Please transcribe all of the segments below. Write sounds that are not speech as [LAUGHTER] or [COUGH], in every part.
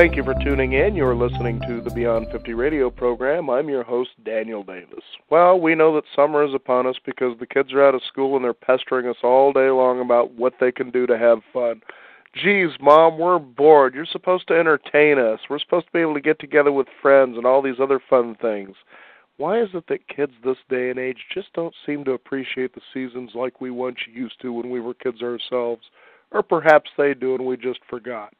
Thank you for tuning in. You're listening to the Beyond 50 radio program. I'm your host, Daniel Davis. Well, we know that summer is upon us because the kids are out of school and they're pestering us all day long about what they can do to have fun. Geez, Mom, we're bored. You're supposed to entertain us. We're supposed to be able to get together with friends and all these other fun things. Why is it that kids this day and age just don't seem to appreciate the seasons like we once used to when we were kids ourselves? Or perhaps they do and we just forgot.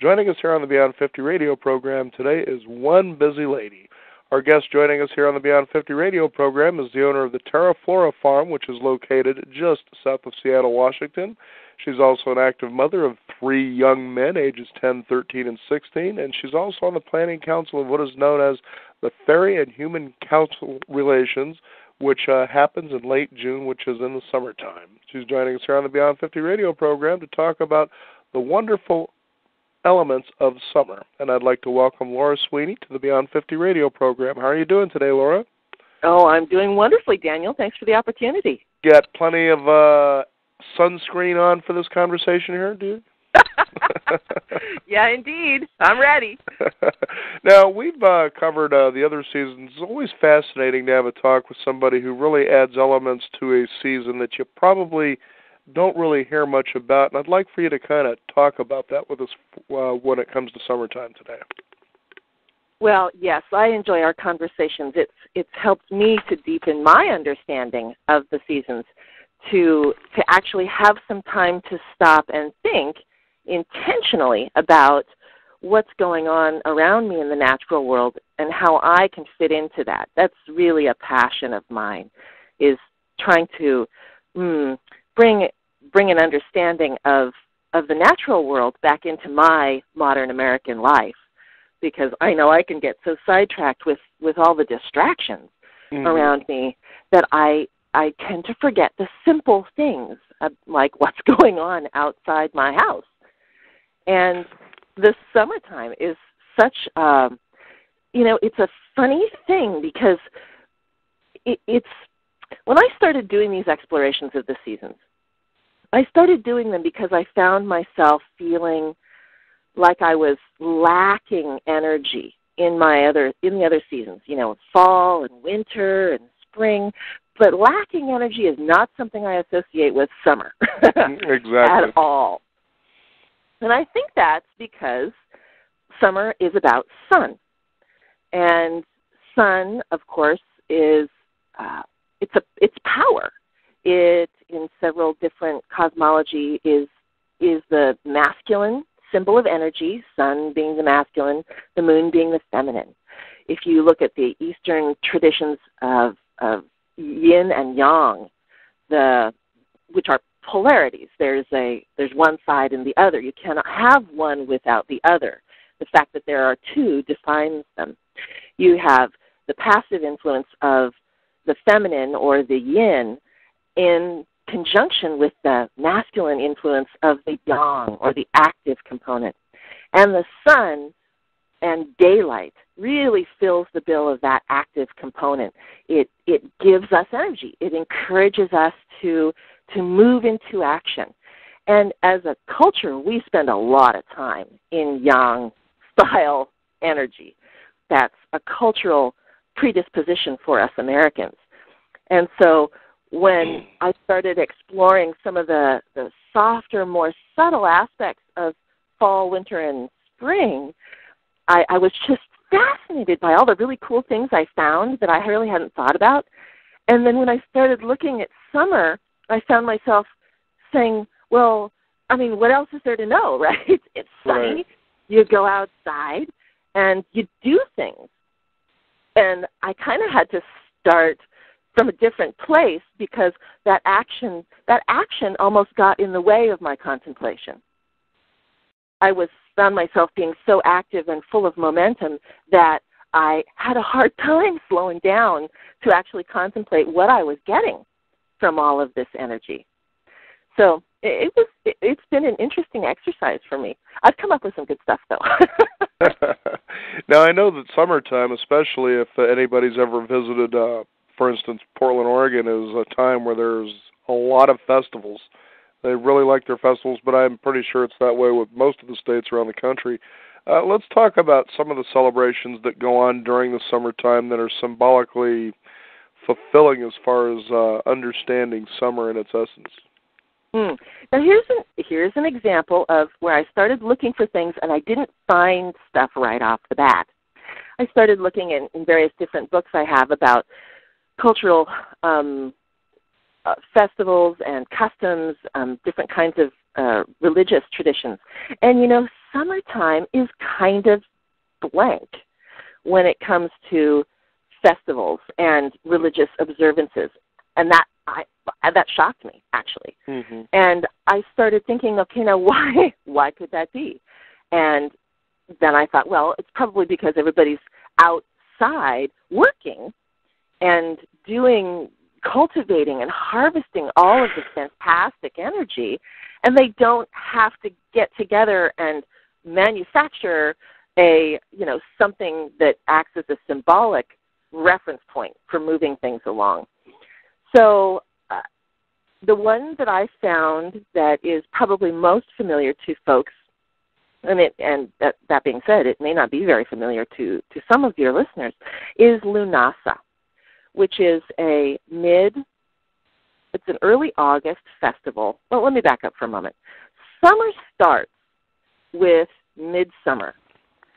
Joining us here on the Beyond 50 radio program today is one busy lady. Our guest joining us here on the Beyond 50 radio program is the owner of the Terra Flora Farm, which is located just south of Seattle, Washington. She's also an active mother of three young men, ages 10, 13, and 16, and she's also on the planning council of what is known as the Fairy and Human Council Relations, which uh, happens in late June, which is in the summertime. She's joining us here on the Beyond 50 radio program to talk about the wonderful elements of summer. And I'd like to welcome Laura Sweeney to the Beyond 50 radio program. How are you doing today, Laura? Oh, I'm doing wonderfully, Daniel. Thanks for the opportunity. Got plenty of uh, sunscreen on for this conversation here, you? [LAUGHS] yeah, indeed. I'm ready. [LAUGHS] now, we've uh, covered uh, the other seasons. It's always fascinating to have a talk with somebody who really adds elements to a season that you probably – don't really hear much about, and I'd like for you to kind of talk about that with us uh, when it comes to summertime today. Well, yes, I enjoy our conversations. It's it's helped me to deepen my understanding of the seasons, to to actually have some time to stop and think intentionally about what's going on around me in the natural world and how I can fit into that. That's really a passion of mine, is trying to mm, bring bring an understanding of of the natural world back into my modern American life because I know I can get so sidetracked with with all the distractions mm-hmm. around me that I I tend to forget the simple things like [LAUGHS] what's going on outside my house. And the summertime is such um you know, it's a funny thing because it, it's when I started doing these explorations of the seasons, I started doing them because I found myself feeling like I was lacking energy in my other in the other seasons, you know, fall and winter and spring. But lacking energy is not something I associate with summer. [LAUGHS] exactly. At all. And I think that's because summer is about sun. And sun, of course, is uh, it's a it's power. It, in several different cosmology, is is the masculine symbol of energy, sun being the masculine, the moon being the feminine. If you look at the Eastern traditions of, of yin and yang, the which are polarities. There's a there's one side and the other. You cannot have one without the other. The fact that there are two defines them. You have the passive influence of the feminine or the yin in conjunction with the masculine influence of the yang or the active component. And the sun and daylight really fills the bill of that active component. It it gives us energy. It encourages us to to move into action. And as a culture, we spend a lot of time in yang style energy. That's a cultural predisposition for us Americans. And so when mm. I started exploring some of the, the softer, more subtle aspects of fall, winter, and spring, I, I was just fascinated by all the really cool things I found that I really hadn't thought about. And then when I started looking at summer, I found myself saying, well, I mean, what else is there to know, [LAUGHS] right? It's sunny. Right. You go outside and you do things. And I kind of had to start from a different place because that action that action almost got in the way of my contemplation. I was found myself being so active and full of momentum that I had a hard time [LAUGHS] slowing down to actually contemplate what I was getting from all of this energy. So it, was it, it's been an interesting exercise for me. I've come up with some good stuff though. [LAUGHS] [LAUGHS] now I know that summertime, especially if anybody's ever visited uh, for instance, Portland, Oregon is a time where there's a lot of festivals. They really like their festivals, but I'm pretty sure it's that way with most of the states around the country. Uh, let's talk about some of the celebrations that go on during the summertime that are symbolically fulfilling as far as uh, understanding summer in its essence. Hmm. Now here's an here's an example of where I started looking for things and I didn't find stuff right off the bat. I started looking in, in various different books I have about cultural um, uh, festivals and customs, um, different kinds of uh, religious traditions. And you know, summertime is kind of blank when it comes to festivals and religious observances. And that I that shocked me actually. Mm-hmm. And I started thinking, okay, now [LAUGHS] why why could that be? And then I thought, well, it's probably because everybody's outside working and doing cultivating and harvesting all of this fantastic energy and they don't have to get together and manufacture a you know something that acts as a symbolic reference point for moving things along. So uh, the one that i found that is probably most familiar to folks and it and that, that being said it may not be very familiar to to some of your listeners is lunasa which is a mid it's an early August festival. Well, let me back up for a moment. Summer starts with midsummer,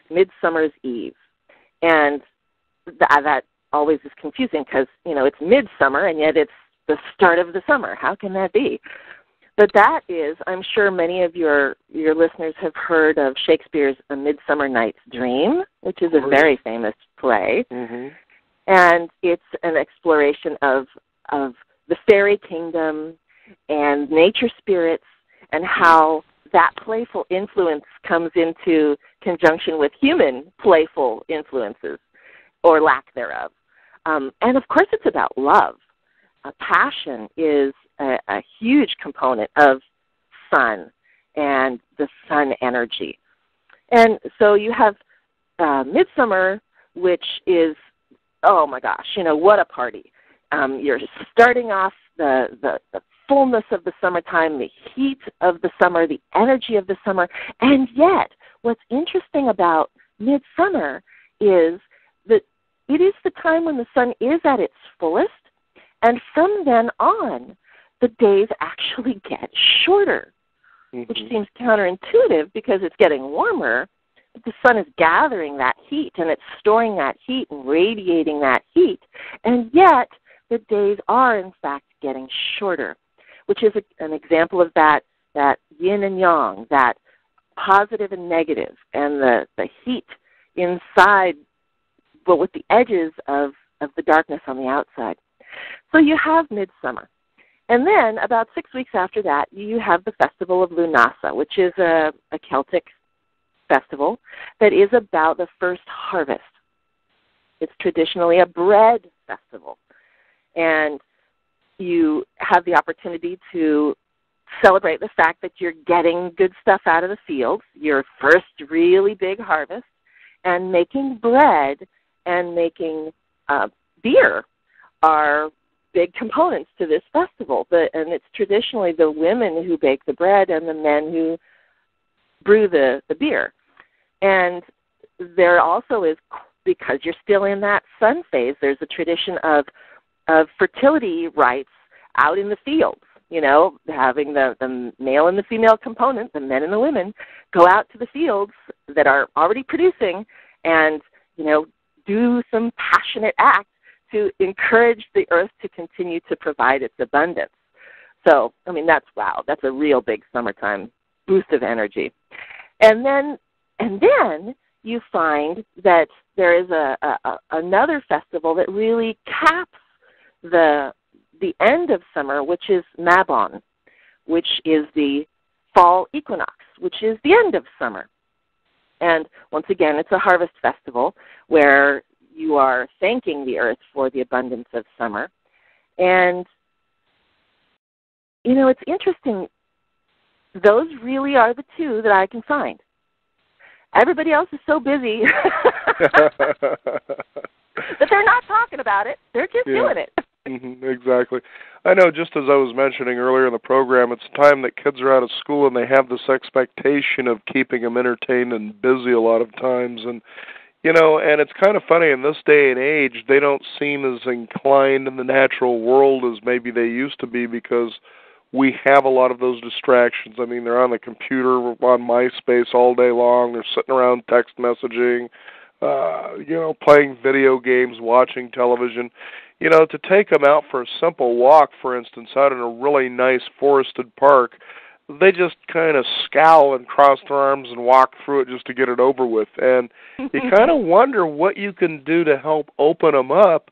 midsummer's eve, and that, that always is confusing because you know it's midsummer and yet it's the start of the summer. How can that be? But that is, I'm sure many of your your listeners have heard of Shakespeare's A Midsummer Night's Dream, which is a very famous play. Mm-hmm and it's an exploration of of the fairy kingdom and nature spirits and how that playful influence comes into conjunction with human playful influences or lack thereof. Um, and of course, it's about love. Passion is a, a huge component of sun and the sun energy. And so you have uh, midsummer, which is oh my gosh, you know, what a party. Um, you're starting off the, the, the fullness of the summertime, the heat of the summer, the energy of the summer, and yet what's interesting about midsummer is that it is the time when the sun is at its fullest, and from then on, the days actually [LAUGHS] get shorter, mm-hmm. which seems counterintuitive because it's getting warmer, the sun is gathering that heat and it's storing that heat and radiating that heat. And yet, the days are in fact getting shorter, which is a, an example of that that yin and yang, that positive and negative, and the, the heat inside, but with the edges of, of the darkness on the outside. So you have midsummer. And then, about six weeks after that, you have the Festival of Lunasa, which is a, a Celtic festival that is about the first harvest. It's traditionally a bread festival. And you have the opportunity to celebrate the fact that you're getting good stuff out of the fields, your first really big harvest, and making bread and making uh, beer are big components to this festival. And it's traditionally the women who bake the bread and the men who brew the, the beer. And there also is because you're still in that sun phase, there's a tradition of of fertility rites out in the fields. You know, having the the male and the female component, the men and the women, go out to the fields that are already producing, and you know, do some passionate acts to encourage the earth to continue to provide its abundance. So, I mean, that's wow, that's a real big summertime boost of energy. And then and then you find that there is a, a, another festival that really caps the the end of summer, which is Mabon, which is the fall equinox, which is the end of summer. And once again, it's a harvest festival where you are thanking the earth for the abundance of summer. And, you know, it's interesting. Those really are the two that I can find. Everybody else is so busy [LAUGHS] that they're not talking about it. They're just yeah. doing it. [LAUGHS] Mm-hmm, exactly. I know, just as I was mentioning earlier in the program, it's time that kids are out of school and they have this expectation of keeping them entertained and busy a lot of times. And, you know, and it's kind of funny in this day and age, they don't seem as inclined in the natural world as maybe they used to be because we have a lot of those distractions. I mean, they're on the computer, on MySpace all day long, they're sitting around text messaging, uh, you know, playing video games, watching television you know, to take them out for a simple walk, for instance, out in a really nice forested park, they just kind of scowl and cross their arms and walk through it just to get it over with. And you [LAUGHS] kind of wonder what you can do to help open them up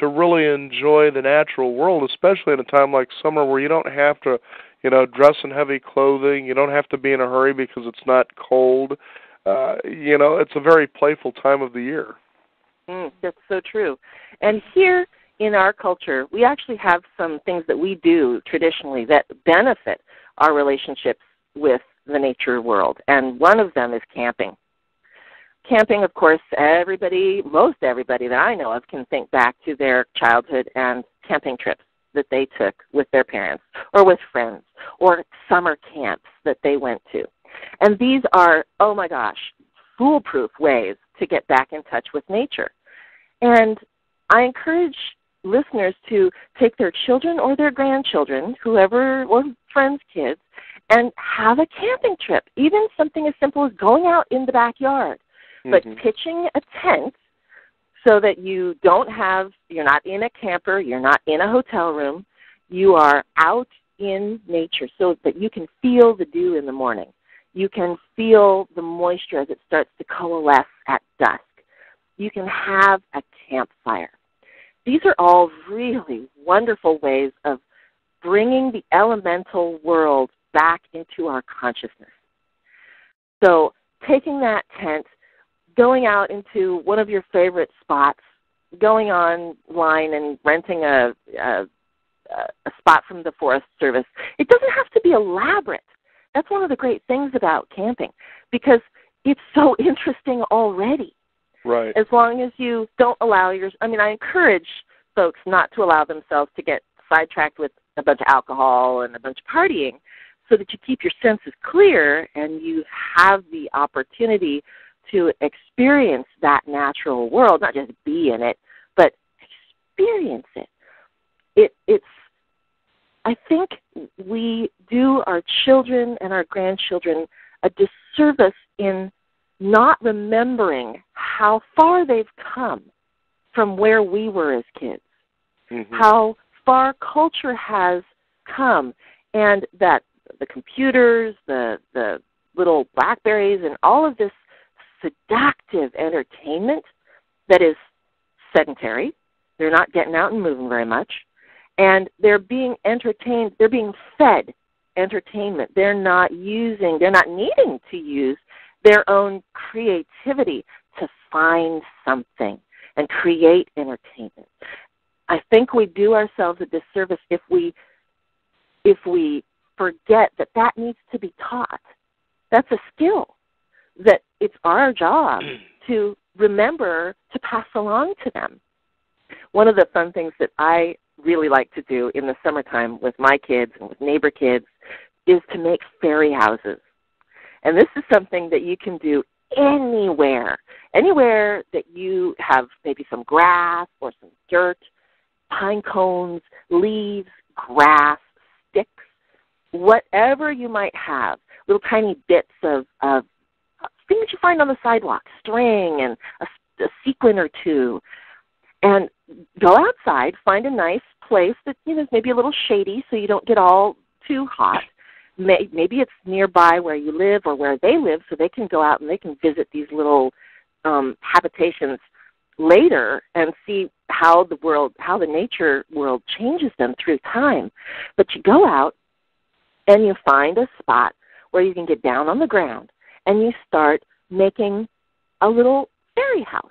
to really enjoy the natural world, especially in a time like summer where you don't have to, you know, dress in heavy clothing. You don't have to be in a hurry because it's not cold. Uh, you know, it's a very playful time of the year. Mm, that's so true. And here in our culture, we actually have some things that we do traditionally that benefit our relationships with the nature world, and one of them is camping. Camping, of course, everybody, most everybody that I know of, can think back to their childhood and camping trips that they took with their parents or with friends or summer camps that they went to. And these are, oh my gosh, foolproof ways to get back in touch with nature. And I encourage listeners to take their children or their grandchildren, whoever, or friends' kids, and have a camping trip. Even something as simple as going out in the backyard, mm-hmm. but pitching a tent so that you don't have, you're not in a camper, you're not in a hotel room, you are out in nature so that you can feel the dew in the morning. You can feel the moisture as it starts to coalesce at dusk. You can have a campfire these are all really wonderful ways of bringing the elemental world back into our consciousness. So, taking that tent, going out into one of your favorite spots, going online and renting a, a, a spot from the Forest Service. It doesn't have to be elaborate. That's one of the great things about camping because it's so [LAUGHS] interesting already. Right. As long as you don't allow your I mean I encourage folks not to allow themselves to get sidetracked with a bunch of alcohol and a bunch of partying so that you keep your senses clear and you have the opportunity to experience that natural world, not just be in it, but experience it. It it's I think we do our children and our grandchildren a disservice in not remembering how far they've come from where we were as kids, mm-hmm. how far culture has come, and that the computers, the the little blackberries, and all of this seductive entertainment that is sedentary. They're not getting out and moving very much, and they're being entertained. They're being fed entertainment. They're not using. They're not needing to use their own creativity to find something and create entertainment. I think we do ourselves a disservice if we if we forget that that needs to be taught. That's a skill that it's our job [CLEARS THROAT] to remember to pass along to them. One of the fun things that I really like to do in the summertime with my kids and with neighbor kids is to make fairy houses. And this is something that you can do anywhere, anywhere that you have maybe some grass or some dirt, pine cones, leaves, grass, sticks, whatever you might have, little tiny bits of, of things you find on the sidewalk, string and a, a sequin or two, and go outside, find a nice place that you know is maybe a little shady so you don't get all too hot may, maybe it's nearby where you live or where they live, so they can go out and they can visit these little um, habitations later and see how the world, how the nature world changes them through time. But you go out and you find a spot where you can get down on the ground and you start making a little fairy house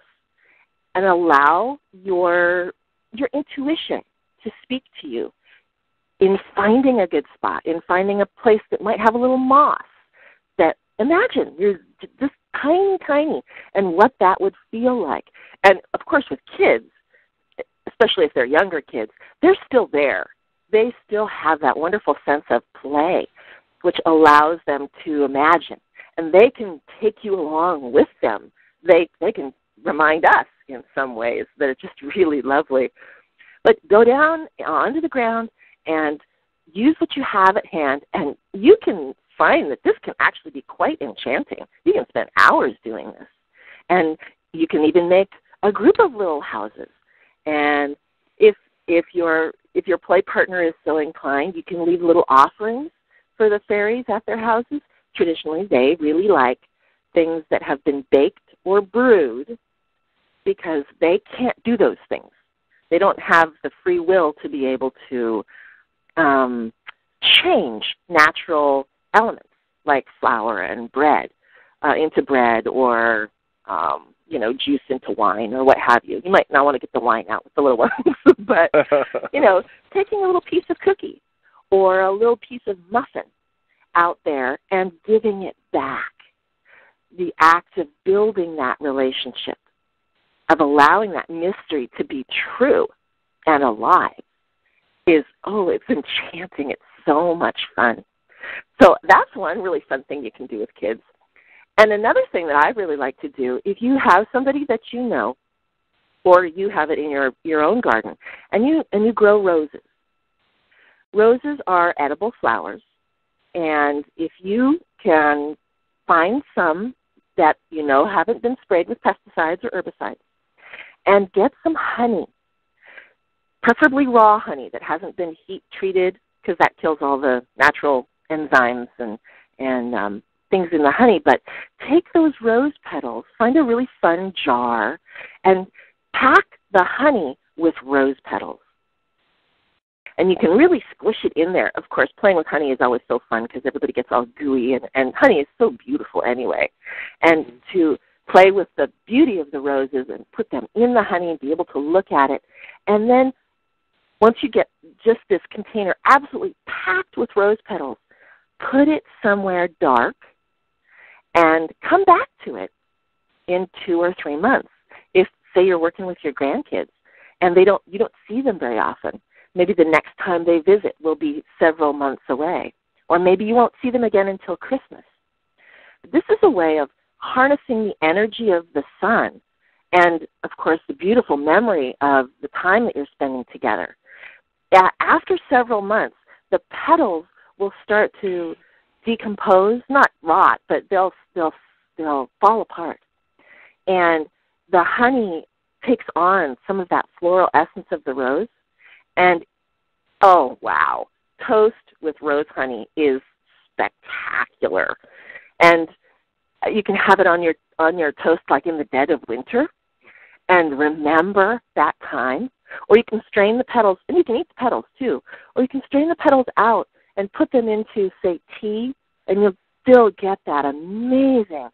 and allow your your intuition to speak to you in finding a good spot, in finding a place that might have a little moss. That imagine you're just tiny, tiny, and what that would feel like. And of course, with kids, especially if they're younger kids, they're still there. They still have that wonderful sense of play, which allows them to imagine. And they can take you along with them. They they can remind us in some ways that it's just really lovely. But go down onto the ground and use what you have at hand and you can find that this can actually be quite enchanting. You can spend hours doing this. And you can even make a group of little houses. And if if your if your play partner is so inclined, you can leave little offerings for the fairies at their houses. Traditionally, they really like things that have been baked or brewed because they can't do those things. They don't have the free will to be able to um, change natural elements like flour and bread uh, into bread or um, you know juice into wine or what have you. You might not want to get the wine out with the little [LAUGHS] ones, but [LAUGHS] you know taking a little piece of cookie or a little piece of muffin out there and giving it back. The act of building that relationship, of allowing that mystery to be true and alive, is oh, it's enchanting. It's so much fun. So that's one really fun thing you can do with kids. And another thing that I really like to do, if you have somebody that you know, or you have it in your your own garden, and you and you grow roses. Roses are edible flowers, and if you can find some that you know haven't been sprayed with pesticides or herbicides, and get some honey, preferably raw honey that hasn't been heat treated because that kills all the natural enzymes and and um, things in the honey. But take those rose petals, find a really fun jar, and pack the honey with rose petals. And you can really squish it in there. Of course, playing with honey is always so fun because everybody gets all gooey, and, and honey is so beautiful anyway. And to play with the beauty of the roses and put them in the honey and be able to look at it. And then once you get just this container absolutely packed with rose petals, put it somewhere dark and come back to it in two or three months. If say you're working with your grandkids and they don't you don't see them very often, maybe the next time they visit will be several months away. Or maybe you won't see them again until Christmas. This is a way of harnessing the energy of the sun and of course the beautiful memory of the time that you're spending together. After several months, the petals will start to decompose, not rot, but they'll they'll they'll fall apart. And the honey takes on some of that floral essence of the rose and oh wow, toast with rose honey is spectacular. And you can have it on your on your toast like in the dead of winter and remember that time or you can strain the petals and you can eat the petals too or you can strain the petals out and put them into, say, tea, and you'll still get that amazing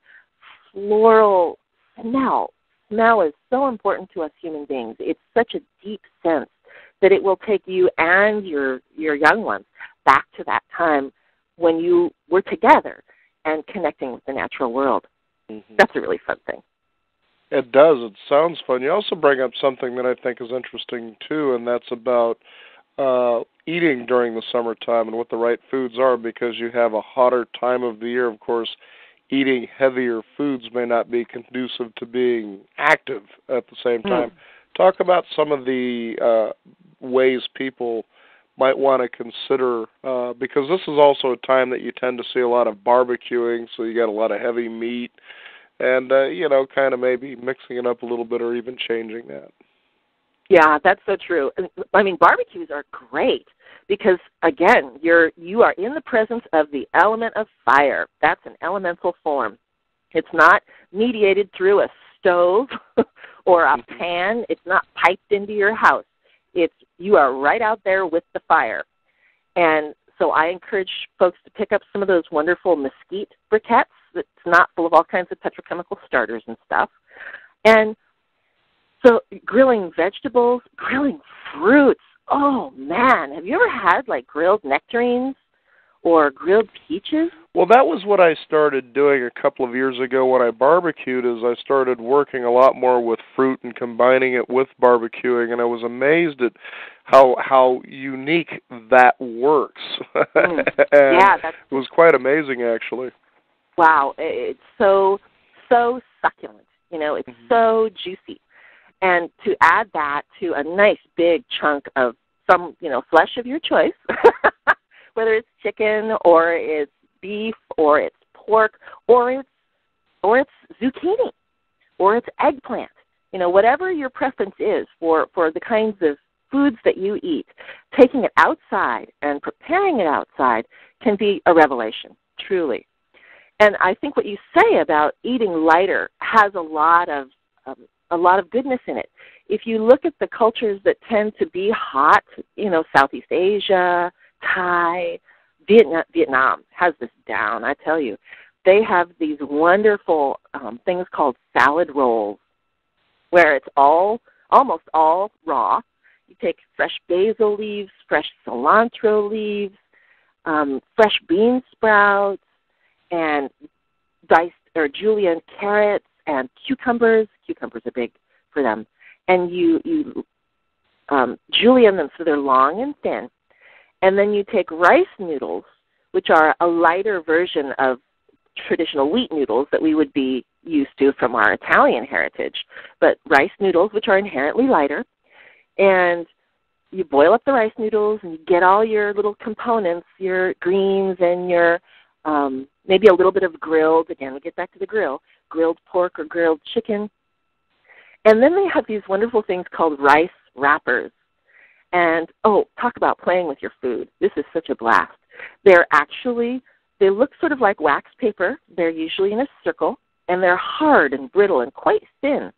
floral smell. Smell is so important to us human beings. It's such a deep sense that it will take you and your your young ones back to that time when you were together and connecting with the natural world. Mm-hmm. That's a really fun thing. It does. It sounds fun. You also bring up something that I think is interesting too, and that's about uh, eating during the summertime and what the right foods are because you have a hotter time of the year. Of course, eating heavier foods may not be conducive to being active at the same time. Mm. Talk about some of the uh, ways people might want to consider uh, because this is also a time that you tend to see a lot of barbecuing, so you got a lot of heavy meat, and uh, you know, kind of maybe mixing it up a little bit or even changing that. Yeah, that's so true. I mean, barbecues are great because again, you're you are in the presence of the element of fire. That's an elemental form. It's not mediated through a stove [LAUGHS] or a pan. It's not piped into your house. It's you are right out there with the fire. And so I encourage folks to pick up some of those wonderful mesquite briquettes that's not full of all kinds of petrochemical starters and stuff. And so grilling vegetables, grilling fruits. Oh man, have you ever had like grilled nectarines or grilled peaches. Well, that was what I started doing a couple of years ago when I barbecued. Is I started working a lot more with fruit and combining it with barbecuing, and I was amazed at how how unique that works. Mm. [LAUGHS] yeah, that's it was quite amazing actually. wow. It's so so succulent. You know, it's Mhm. so juicy, and to add that to a nice big chunk of some you know flesh of your choice, [LAUGHS] whether it's chicken or it's beef or it's pork or it's or it's zucchini or it's eggplant. You know, whatever your preference is for for the kinds of foods that you eat, taking it outside and preparing it outside can be a revelation, truly. And I think what you say about eating lighter has a lot of um, a lot of goodness in it. If you look at the cultures that tend to be hot, you know, Southeast Asia, Thai, Vietnam, Vietnam has this down. I tell you, they have these wonderful um, things called salad rolls, where it's all almost all raw. You take fresh basil leaves, fresh cilantro leaves, um, fresh bean sprouts, and diced or julienne carrots and cucumbers. Cucumbers are big for them, and you you um, julienne them so they're long and thin, and then you take rice noodles, which are a lighter version of traditional wheat noodles that we would be used to from our Italian heritage, but rice noodles, which are inherently lighter, and you boil up the rice noodles and you get all your little components, your greens and your um, maybe a little bit of grilled. Again, we get back to the grill, grilled pork or grilled chicken, and then they have these wonderful things called rice wrappers. And oh, talk about playing with your food. This is such a blast. They're actually they look sort of like wax paper. They're usually in a circle, and they're hard and brittle and quite thin.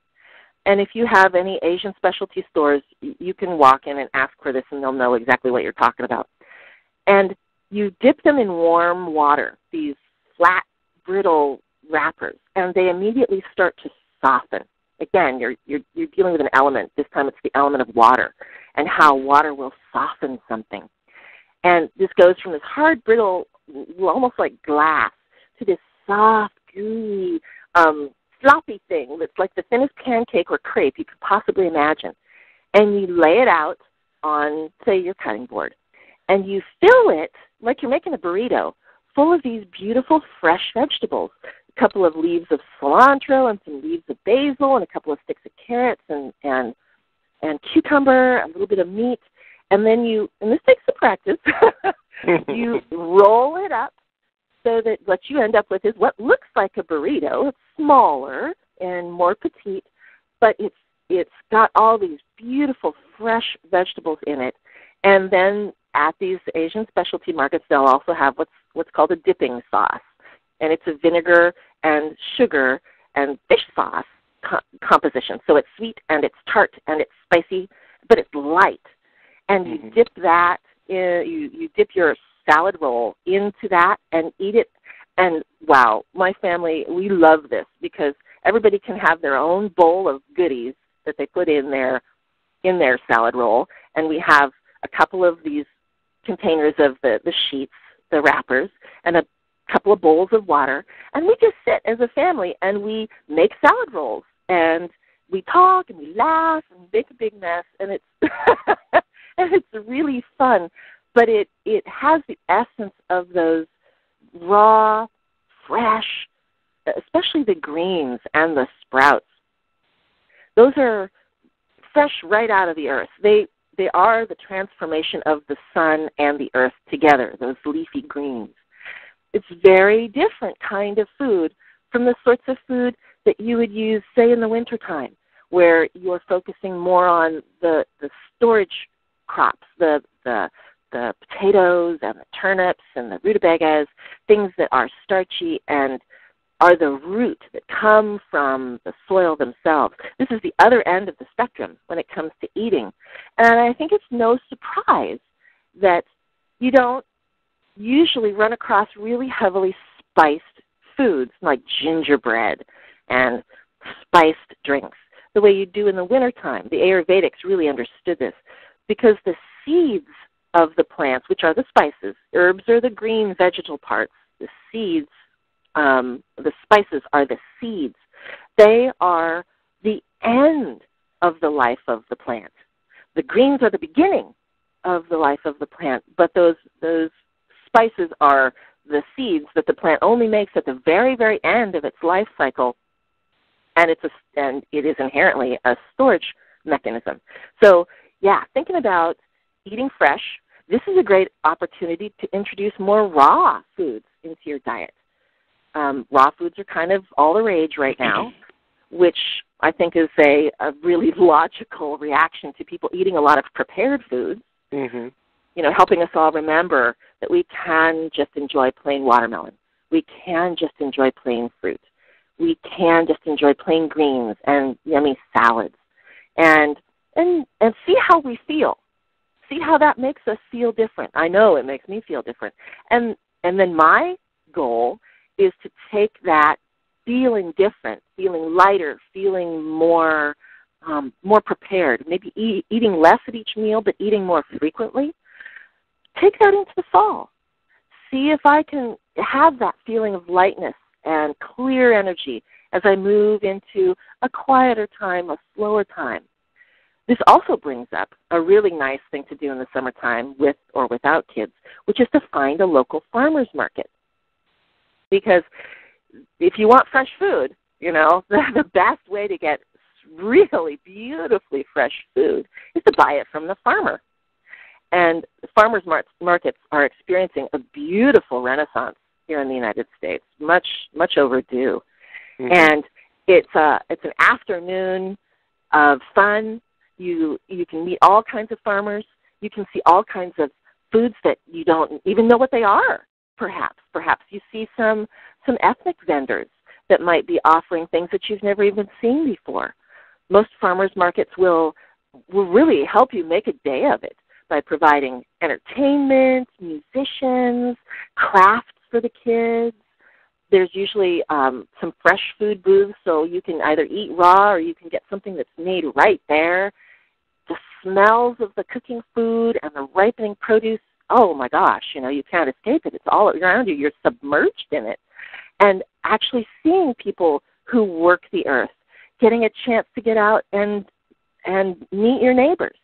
And if you have any Asian specialty stores, you can walk in and ask for this, and they'll know exactly what you're talking about. And you dip them in warm water, these flat, brittle wrappers, and they immediately start to soften. Again, you're you're you're dealing with an element. This time, it's the element of water, and how water will soften something. And this goes from this hard, brittle, almost like glass, to this soft, gooey, um, floppy thing that's like the thinnest pancake or crepe you could possibly imagine. And you lay it out on, say, your cutting board. And you fill it like you're making a burrito, full of these beautiful fresh vegetables. A couple of leaves of cilantro and some leaves of basil and a couple of sticks of carrots and and and cucumber, a little bit of meat, and then you and this takes some practice. [LAUGHS] you [LAUGHS] roll it up so that what you end up with is what looks like a burrito. It's smaller and more petite, but it's it's got all these beautiful fresh vegetables in it. And then at these Asian specialty markets, they'll also have what's what's called a dipping sauce, and it's a vinegar and sugar and fish sauce co- composition. So it's sweet and it's tart and it's spicy, but it's light. And you Mhm. dip that in, you you dip your salad roll into that and eat it. And wow, my family we love this because everybody can have their own bowl of goodies that they put in their in their salad roll, and we have a couple of these containers of the the sheets, the wrappers, and a couple of bowls of water, and we just sit as a family and we make salad rolls and we talk and we laugh and make a big mess and it's [LAUGHS] and it's really fun. But it it has the essence of those raw fresh especially the greens and the sprouts. Those are fresh right out of the earth. They they are the transformation of the sun and the earth together those leafy greens. It's very different kind of food from the sorts of food that you would use say in the wintertime where you're focusing more on the the storage crops the the the potatoes and the turnips and the rutabagas things that are starchy and are the root that come from the soil themselves. This is the other end of the spectrum when it comes to eating. And I think it's no surprise that you don't usually run across really heavily spiced foods like gingerbread and spiced drinks the way you do in the wintertime. The Ayurvedics really understood this because the seeds of the plants, which are the spices. Herbs are the green vegetal parts. The seeds, um, the spices are the seeds. They are the end of the life of the plant. The greens are the beginning of the life of the plant, but those those spices are the seeds that the plant only makes at the very very end of its life cycle, and it's a and it is inherently a storage mechanism. So yeah, thinking about eating fresh, this is a great opportunity to introduce more raw foods into your diet. Um, raw foods are kind of all the rage right now, [LAUGHS] which I think is a, a really [LAUGHS] logical reaction to people eating a lot of prepared foods. Mm-hmm. You know, helping us all remember that we can just enjoy plain watermelon. We can just enjoy plain fruit. We can just enjoy plain greens and yummy salads. And and and see how we feel. See how that makes us feel different. I know it makes me feel different. And and then my goal is to take that feeling different, feeling lighter, feeling more um, more prepared, maybe eat, eating less at each meal, but eating more frequently. Take that into the fall. See if I can have that feeling of lightness and clear energy as I move into a quieter time, a slower time. This also brings up a really nice thing to do in the summertime with or without kids, which is to find a local farmer's market. Because if you want fresh food, you know, [LAUGHS] the, the best way to get really beautifully fresh food is to buy it from the farmer. And farmers markets are experiencing a beautiful renaissance here in the United States, much much overdue. Mm-hmm. And it's a it's an afternoon of fun. You you can meet all kinds of farmers. You can see all kinds of foods that you don't even know what they are. Perhaps perhaps you see some some ethnic vendors that might be offering things that you've never even seen before. Most farmers markets will will really help you make a day of it by providing entertainment, musicians, crafts for the kids. There's usually um, some fresh food booths, so you can either eat raw or you can get something that's made right there. The smells of the cooking food and the ripening produce, oh my gosh, you know, you can't escape it. It's all around you. You're submerged in it and actually seeing people who work the earth, getting a chance to get out and and meet your neighbors,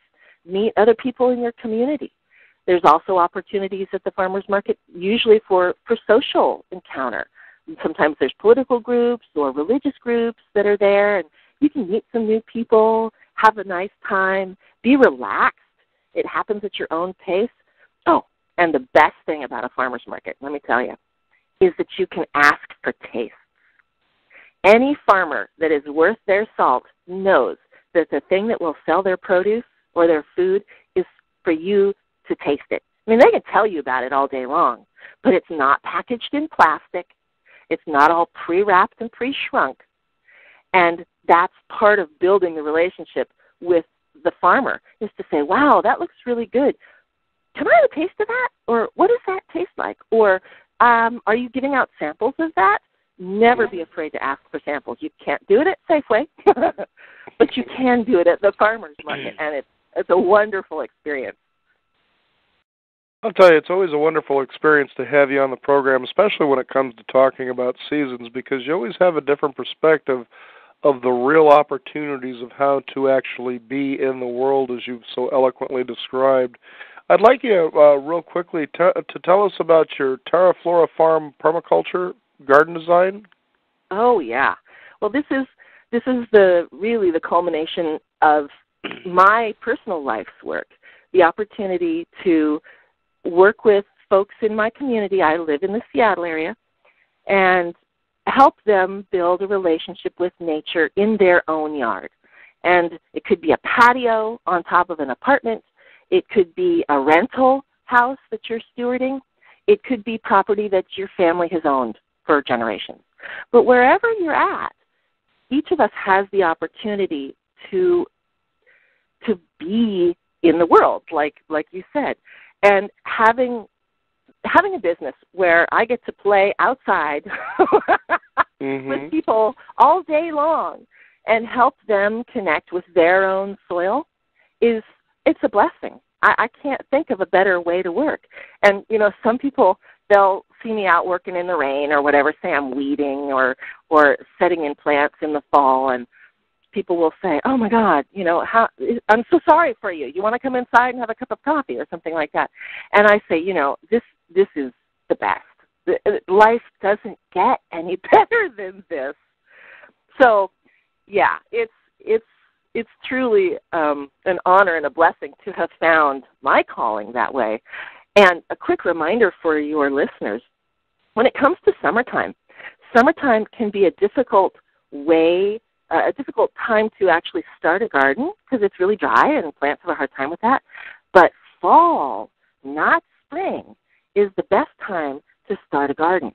meet other people in your community. There's also opportunities at the farmers market, usually for for social encounter. Sometimes there's political groups or religious groups that are there, and you can meet some new people, have a nice time, be relaxed. It happens at your own pace. Oh, and the best thing about a farmer's market, let me tell you, is that you can ask for taste. Any farmer that is worth their salt knows that the thing that will sell their produce or their food is for you to taste it. I mean, they can tell you about it all day long, but it's not packaged in plastic. It's not all pre wrapped and pre shrunk. And that's part of building the relationship with the farmer is to say, wow, that looks really good. Can I have a taste of that? Or what does that taste like? Or um, are you giving out samples of that? Never be afraid to ask for samples. You can't do it at Safeway, [LAUGHS] but you can do it at the farmers market, and it's it's a wonderful experience. I'll tell you, it's always a wonderful experience to have you on the program, especially when it comes to talking about seasons, because you always have a different perspective of the real opportunities of how to actually be in the world as you've so eloquently described. I'd like you uh, real quickly to, to tell us about your Terra Flora Farm permaculture garden design. Oh yeah. Well, this is this is the really the culmination of [CLEARS THROAT] my personal life's work. The opportunity to work with folks in my community. I live in the Seattle area, and help them build a relationship with nature in their own yard. And it could be a patio on top of an apartment. It could be a rental house that you're stewarding. It could be property that your family has owned for generations. But wherever you're at, each of us has the opportunity to to be in the world, like like you said, and having having a business where I get to play outside [LAUGHS] mm-hmm. with people all day long and help them connect with their own soil is it's a blessing. I, I can't think of a better way to work. And you know, some people they'll see me out working in the rain or whatever, say I'm weeding or or setting in plants in the fall and people will say, "Oh my God, you know, how I'm so sorry for you. You want to come inside and have a cup of coffee or something like that?" And I say, "You know, this this is the best. Life doesn't get any [LAUGHS] better than this." So, yeah, it's it's it's truly um, an honor and a blessing to have found my calling that way. And a quick reminder for your listeners when it comes to summertime, summertime can be a difficult way, a difficult time to actually start a garden because it's really dry and plants have a hard time with that. But fall, not spring, is the best time to start a garden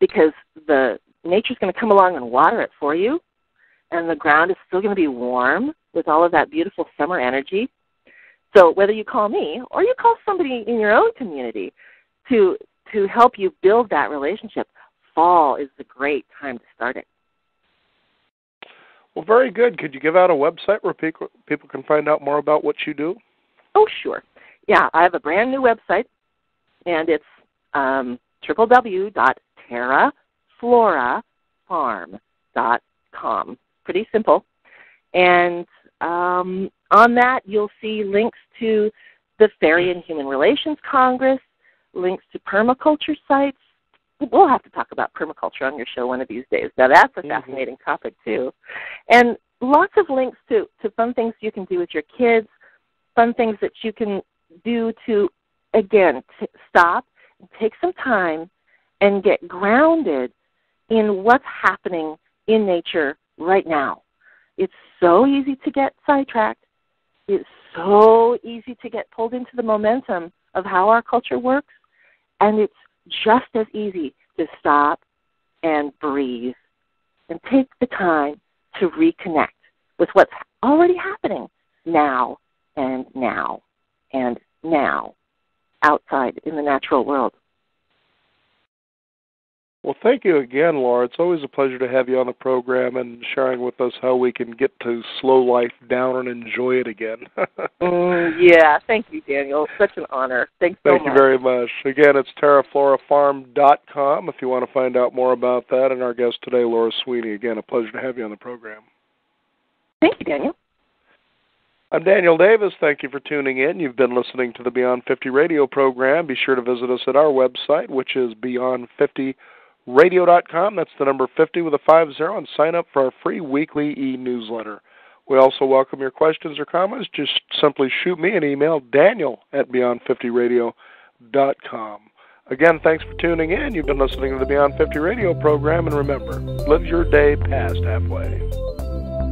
because the nature's going to come along and water it for you and the ground is still going to be warm with all of that beautiful summer energy. So whether you call me or you call somebody in your own community to to help you build that relationship, fall is the great time to start it. Well, very good. Could you give out a website where people can find out more about what you do? Oh, sure. Yeah, I have a brand new website, and it's um, www.terraflorafarm.com pretty simple. And um, on that, you'll see links to the Fairy and Human Relations Congress, links to permaculture sites. We'll have to talk about permaculture on your show one of these days. Now, that's a mm-hmm. fascinating topic, too. And lots of links to, to fun things you can do with your kids, fun things that you can do to, again, t- stop, take some time, and get grounded in what's happening in nature right now. It's so easy to get sidetracked. It's so easy to get pulled into the momentum of how our culture works. And it's just as easy to stop and breathe and take the time to reconnect with what's already happening now and now and now outside in the natural world. Well, thank you again, Laura. It's always a pleasure to have you on the program and sharing with us how we can get to slow life down and enjoy it again. [LAUGHS] mm, yeah, thank you, Daniel. Such an honor. Thanks so Thank much. you very much. Again, it's terraflorafarm.com if you want to find out more about that. And our guest today, Laura Sweeney. Again, a pleasure to have you on the program. Thank you, Daniel. I'm Daniel Davis. Thank you for tuning in. You've been listening to the Beyond 50 radio program. Be sure to visit us at our website, which is Beyond 50 radio.com. That's the number 50 with a 50 and sign up for our free weekly e-newsletter. We also welcome your questions or comments. Just simply shoot me an email, daniel at beyond50radio.com. Again, thanks for tuning in. You've been listening to the Beyond 50 radio program, and remember, live your day past halfway.